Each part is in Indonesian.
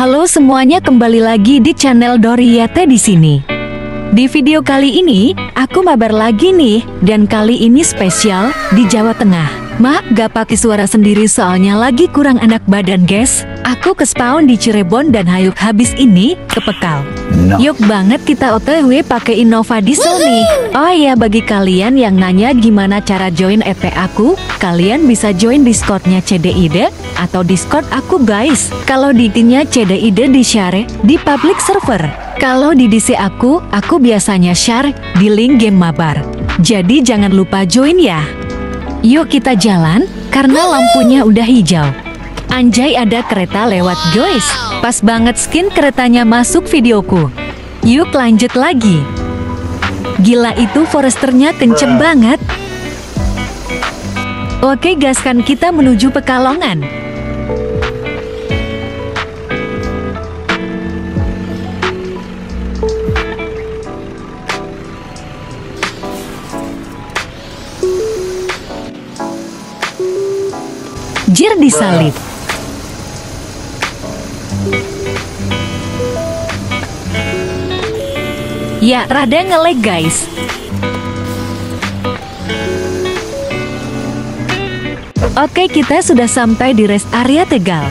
Halo semuanya kembali lagi di channel Doriyate di sini. Di video kali ini, aku mabar lagi nih, dan kali ini spesial di Jawa Tengah. Mak, gak pakai suara sendiri soalnya lagi kurang enak badan guys. Aku ke spawn di Cirebon dan hayuk habis ini ke Pekal. No. Yuk banget kita OTW pakai Innova Diesel nih. Oh iya bagi kalian yang nanya gimana cara join EP aku, kalian bisa join Discordnya CDID atau Discord aku guys. Kalau di nya CDID di share di public server. Kalau di DC aku, aku biasanya share di link game mabar. Jadi jangan lupa join ya. Yuk kita jalan, karena lampunya udah hijau. Anjay ada kereta lewat guys. Pas banget skin keretanya masuk videoku. Yuk lanjut lagi. Gila itu foresternya kenceng banget. Oke gaskan kita menuju Pekalongan. Jir disalib. Ya, rada ngelag guys. Oke, kita sudah sampai di rest area Tegal.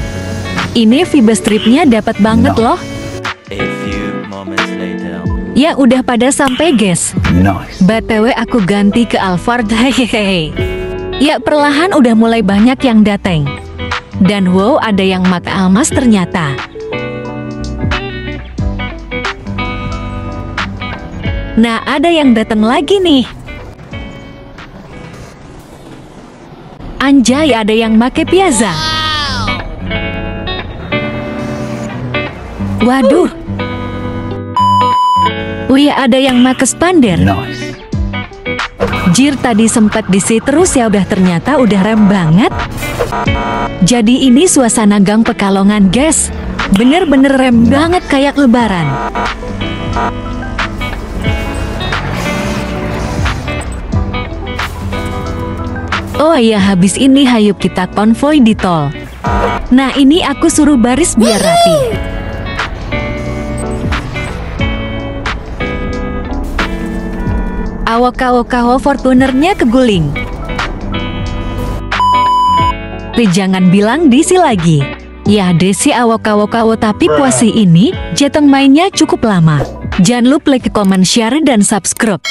Ini Vibes tripnya dapat banget No. loh. Moments later. Ya udah pada sampai guys. Nice. BTW aku ganti ke Alphard hehehe. Ya perlahan udah mulai banyak yang dateng. Dan wow ada yang mak almas ternyata. Nah ada yang datang lagi nih. Anjay ada yang make piazza. Waduh. Wih ada yang make spander. Nice. Jir tadi sempat disi terus ya udah ternyata udah rem banget. Jadi ini suasana gang Pekalongan guys. Bener-bener rem banget kayak lebaran. Oh iya habis ini hayuk kita konvoy di tol. Nah ini aku suruh baris biar rapi. Awok-awok Fortunernya keguling. Jangan bilang Desi lagi. Ya Desi awok-awok tapi puasi ini, jateng mainnya cukup lama. Jangan lupa like, comment, share, dan subscribe.